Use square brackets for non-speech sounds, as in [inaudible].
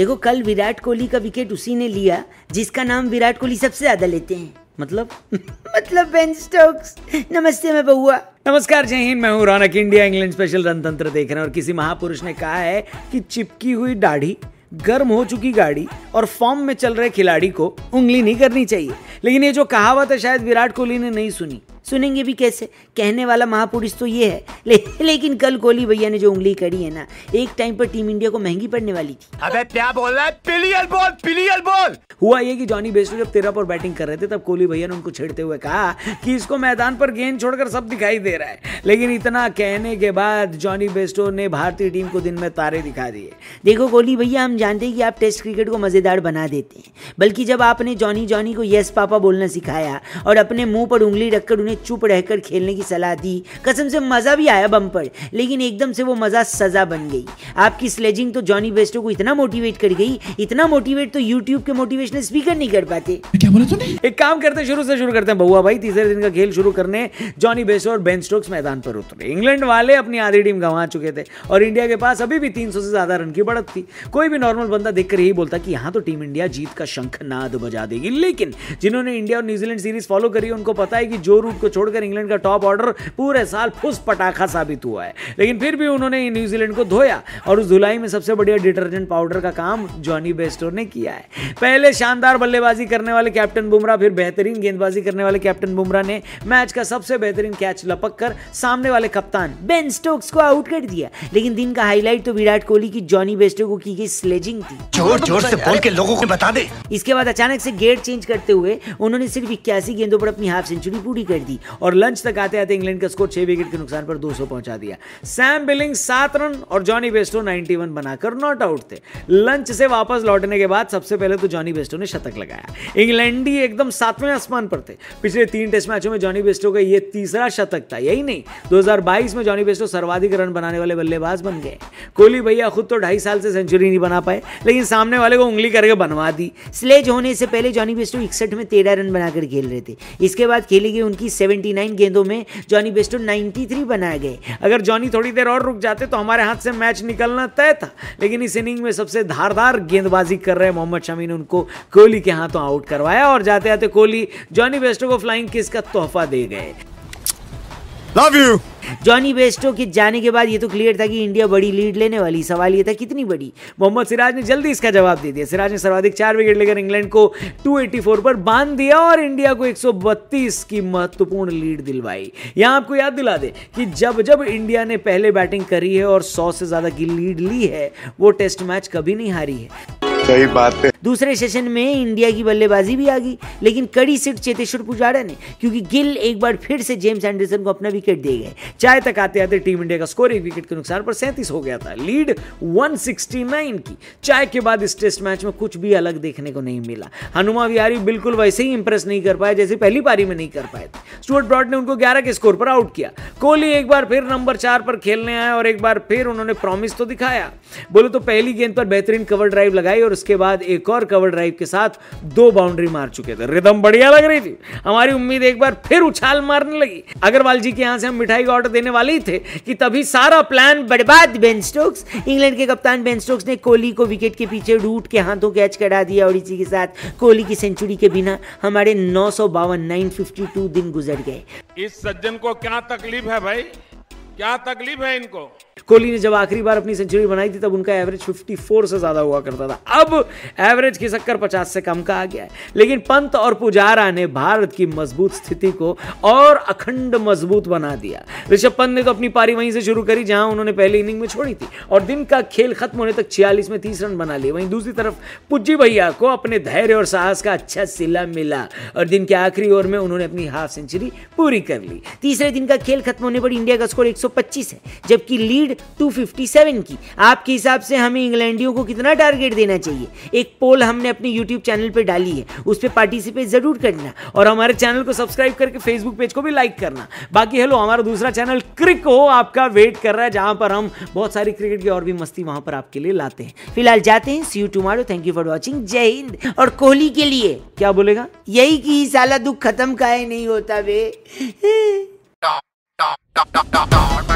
देखो कल विराट कोहली का विकेट उसी ने लिया जिसका नाम विराट कोहली सबसे ज़्यादा लेते हैं। मतलब? [laughs] मतलब बेन स्टोक्स नमस्ते मैं बहुआ नमस्कार जय हिंद मैं हूँ Raunak. India England special Rantantra देख रहे हैं और किसी महापुरुष ने कहा है कि चिपकी हुई दाढ़ी गर्म हो चुकी गाड़ी और फॉर्म में चल रहे खिलाड़ी को उंगली नहीं करनी चाहिए। लेकिन ये जो कहावत है शायद विराट कोहली ने नहीं सुनी। सुनेंगे भी कैसे? कहने वाला महापुरुष तो ये है। ले, लेकिन कल कोहली भैया ने जो उंगली करी है ना एक टाइम पर टीम इंडिया को महँगी पड़ने वाली थी। अबे क्या बोल रहा है? पिलियल बॉल पिलियल बॉल! हुआ ये कि जॉनी बेस्टो जब तेरह पर बैटिंग कर रहे थे तब कोहली भैया ने उनको छेड़ते हुए कहा कि इसको मैदान पर गेंद छोड़कर सब दिखाई दे रहा है। लेकिन इतना कहने के बाद जॉनी बेस्टो ने भारतीय टीम को दिन में तारे दिखा दिए। देखो कोहली भैया हम जानते हैं कि आप टेस्ट क्रिकेट को मज़ेदार बना देते हैं। बल्कि जब आपने जॉनी जॉनी को यस पापा बोलना सिखाया और अपने मुँह पर उंगली रखकर उन्हें चुप रहकर खेलने की सलाह दी। कसम से मज़ा भी आया बम पर लेकिन एकदम से वो मज़ा सज़ा बन गई। आपकी स्लेजिंग तो जॉनी बेस्टो को इतना मोटिवेट कर गई इतना मोटिवेट तो यूट्यूब के मोटिवेशनल स्पीकर नहीं कर पाते। क्या बोला तूने? एक काम करते शुरू से शुरू करते हैं। बहुआ भाई तीसरे दिन का खेल शुरू करने जॉनी बेस्टो और बेन स्टोक्स मैदान पर उतरे। इंग्लैंड वाले अपनी आधी टीम गंवा चुके थे और इंडिया के पास अभी भी 300 से ज़्यादा रन की बढ़त थी। कोई भी नॉर्मल बंदा देखकर यही बोलता कि यहाँ तो टीम इंडिया जीत का शंखनाद बजा देगी। लेकिन जिन्होंने इंडिया और न्यूजीलैंड सीरीज़ फॉलो करी उनको पता है कि जो रूट को छोड़कर इंग्लैंड का टॉप ऑर्डर पूरे साल फुस पटाखा साबित हुआ है। लेकिन फिर भी उन्होंने न्यूजीलैंड को धोया और उस धुलाई में सबसे बढ़िया डिटर्जेंट पाउडर का काम जॉनी बेस्टोर ने किया है। पहले शानदार बल्लेबाजी करने वाले कैप्टन बुमराह फिर बेहतरीन गेंदबाजी करने वाले कैप्टन बुमराह ने मैच का सबसे बेहतरीन कैच लपक कर सामने वाले कप्तान बेन स्टोक्स को आउट कर दिया। लेकिन दिन का हाईलाइट तो विराट कोहली की जॉनी बेस्टो को की गई स्लेजिंग थी। ज़ोर ज़ोर से बोल के लोगों को बता दे। इसके बाद अचानक से गेट चेंज करते हुए उन्होंने सिर्फ़ इक्यासी गेंदों पर अपनी हाफ़ सेंचुरी पूरी कर दी। और लंच तक आते आते इंग्लैंड का स्कोर छह विकेट के नुकसान पर 200 पहुँचा दिया। सैम बिलिंग सात रन और जॉनी बेस्टो 91 बनाकर नॉट आउट थे। लंच से वापस लौटने के बाद सबसे पहले तो जॉनी बेस्टो ने शतक लगाया। इंग्लैंडी एकदम सातवें आसमान पर थे। पिछले तीन टेस्ट मैचों में जॉनी बेस्टो का यह तीसरा शतक था, यही नहीं। 2022 में जॉनी बेस्टो सर्वाधिक रन बनाने वाले बल्लेबाज बन गए। कोहली भैया खुद तो ढाई साल से सेंचुरी नहीं बना पाए, लेकिन सामने वाले को उंगली करके बनवा दी। स्लेज होने से पहले जॉनी बेस्टो इकसठ में तेरह रन बनाकर खेल रहे थे। इसके बाद खेली गई उनकी 79 गेंदों में जॉनी बेस्टो 93 बनाए गए। अगर जॉनी थोड़ी देर और रुक जाते तो हमारे हाथ से मैच निकलना तय था, लेकिन इस इनिंग में सबसे धारदार गेंदबाजी कर रहे मोहम्मद शमी ने उनको कोहली के हाथों आउट करवाया और जाते जाते कोहली जॉनी बेस्टो को फ्लाइंग किस का तोहफा दे गए। लव यू जॉनी बेस्टो के जाने के बाद ये तो क्लियर था कि इंडिया बड़ी लीड लेने वाली सवाल ये था कितनी बड़ी? मोहम्मद सिराज ने जल्दी इसका जवाब दे दिया। सिराज ने सर्वाधिक चार विकेट लेकर इंग्लैंड को 284 पर बाँध दिया और इंडिया को 132 की महत्वपूर्ण लीड दिलवाई। यहाँ आपको याद दिला दे कि जब जब इंडिया ने पहले बैटिंग करी है और सौ से ज़्यादा की लीड ली है वो टेस्ट मैच कभी नहीं हारी है। सही बात है। दूसरे सेशन में इंडिया की बल्लेबाजी भी आ गई, लेकिन कड़ी सिट चेतेश्वर पुजारा ने, क्योंकि गिल एक बार फिर से जेम्स एंडरसन को अपना विकेट दे गए। चाय तक आते आते टीम इंडिया का स्कोर, एक विकेट के नुकसान पर सैंतीस हो गया था। लीड 169 की, चाय के बाद इस टेस्ट मैच में कुछ भी अलग देखने को नहीं मिला। हनुमा विहारी बिल्कुल वैसे ही इंप्रेस नहीं कर पाए, जैसे पहली पारी में नहीं कर पाए थे। स्टुअर्ट ब्रॉड ने उनको ग्यारह के स्कोर पर आउट किया। कोहली एक बार फिर नंबर चार पर खेलने आए और एक बार फिर उन्होंने प्रॉमिस तो दिखाया। बोले तो पहली गेंद पर बेहतरीन कवर ड्राइव लगाई और उसके बाद एक और कवर ड्राइव के साथ दो बाउंड्री मार चुके थे। रिदम बढ़िया लग रही थी। हमारी उम्मीद एक बार फिर उछाल मारने लगी। अग्रवाल जी के यहाँ से हम मिठाई का ऑर्डर देने वाले ही थे कि तभी सारा प्लान बर्बाद। बेन स्टोक्स इंग्लैंड के कप्तान बेन स्टोक्स ने कोहली को विकेट के पीछे रूट के हाथों कैच करा दिया। और इसी के साथ कोहली की सेंचुरी के बिना हमारे नौ सौ बावन दिन गुजर गए। इस सज्जन को क्या तकलीफ़ है भाई? क्या तकलीफ़ है इनको? कोहली ने जब आखिरी बार अपनी सेंचुरी बनाई थी, तब उनका एवरेज 54 से ज़्यादा हुआ करता था। अब एवरेज खिसक 50 से कम का आ गया है। लेकिन पंत और पुजारा ने भारत की मज़बूत स्थिति को और अखंड मज़बूत बना दिया। ऋषभ पंत ने तो अपनी पारी वहीं से शुरू करी, जहाँ उन्होंने पहली इनिंग में छोड़ी थी और दिन का खेल खत्म होने तक छियालीस में तीस रन बना लिए। वहीं दूसरी तरफ़ पुज्जी भैया को अपने धैर्य और साहस का अच्छा सिला मिला और दिन के आखिरी ओवर में उन्होंने अपनी हाफ़ सेंचुरी पूरी कर ली। तीसरे दिन का खेल खत्म होने पर इंडिया का स्कोर 125 है, जबकि लीड 257 की। आपके हिसाब से हमें इंग्लैंडियों को कितना टारगेट देना चाहिए? एक पोल हमने अपने यूट्यूब चैनल पर डाली है। उस पर पार्टिसिपेट ज़रूर करना और हमारे चैनल को सब्सक्राइब करके फेसबुक पेज को भी लाइक करना। बाकी हेलो हमारा दूसरा चैनल क्रिक हो, आपका वेट कर रहा है, जहाँ पर हम बहुत सारी क्रिकेट की और भी मस्ती वहाँ पर आपके लिए लाते हैं। फ़िलहाल जाते हैं। See you tomorrow thank you for watching Jai Hind और कोहली के लिए। क्या बोलेगा? यही कि साला दुख खत्म का नहीं होता वे [laughs]